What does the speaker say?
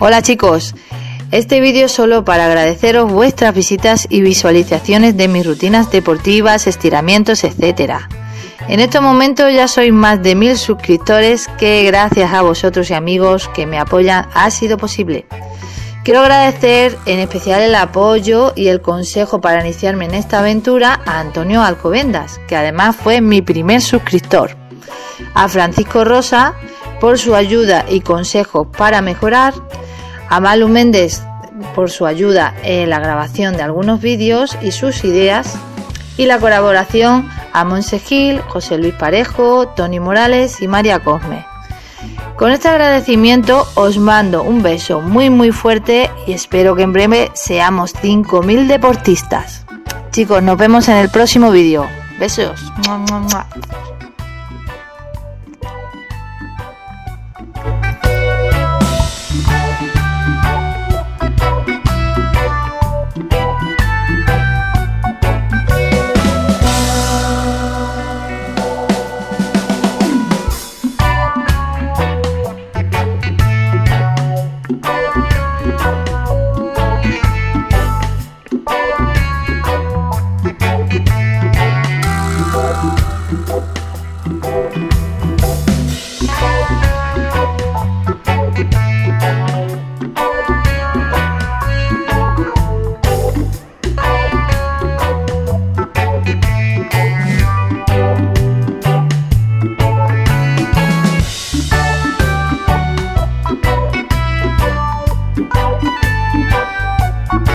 Hola chicos, este vídeo es solo para agradeceros vuestras visitas y visualizaciones de mis rutinas deportivas, estiramientos, etc. En estos momentos ya soy más de mil suscriptores que gracias a vosotros y amigos que me apoyan ha sido posible. Quiero agradecer en especial el apoyo y el consejo para iniciarme en esta aventura a Antonio Alcobendas, que además fue mi primer suscriptor, a Francisco Rosa por su ayuda y consejo para mejorar, a Malu Méndez por su ayuda en la grabación de algunos vídeos y sus ideas, y la colaboración a Monse Gil, José Luis Parejo, Tony Morales y María Cosme. Con este agradecimiento os mando un beso muy muy fuerte y espero que en breve seamos 5.000 deportistas. Chicos, nos vemos en el próximo vídeo. Besos. you